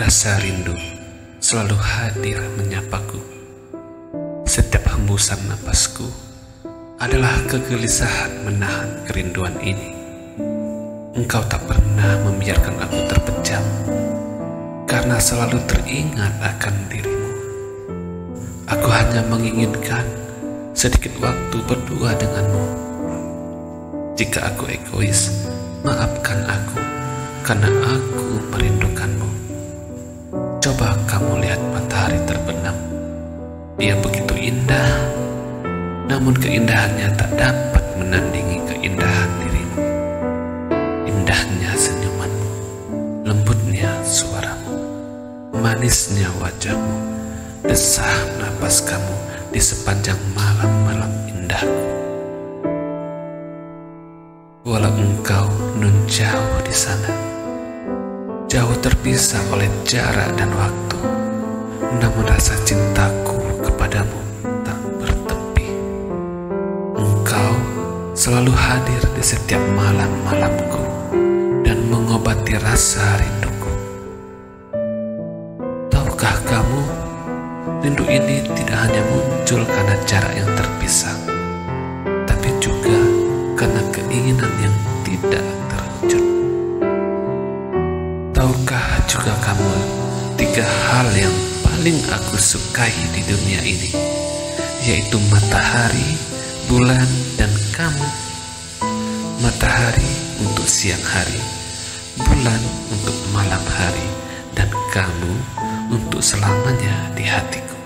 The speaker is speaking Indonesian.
Rasa rindu selalu hadir menyapaku. Setiap hembusan napasku adalah kegelisahan menahan kerinduan ini. Engkau tak pernah membiarkan aku terpejam karena selalu teringat akan dirimu. Aku hanya menginginkan sedikit waktu berdua denganmu. Jika aku egois, maafkan aku karena aku merindukanmu. Coba kamu lihat matahari terbenam. Ia begitu indah, namun keindahannya tak dapat menandingi keindahan dirimu. Indahnya senyumanmu, lembutnya suaramu, manisnya wajahmu, desah napas kamu di sepanjang malam-malam indahku. Walau engkau nun jauh di sana, jauh terpisah oleh jarak dan waktu. Namun rasa cintaku kepadamu tak bertepi. Engkau selalu hadir di setiap malam-malamku dan mengobati rasa rinduku. Tahukah kamu, rindu ini tidak hanya muncul karena jarak yang terpisah, juga kamu tiga hal yang paling aku sukai di dunia ini, yaitu matahari, bulan, dan kamu. Matahari untuk siang hari, bulan untuk malam hari, dan kamu untuk selamanya di hatiku.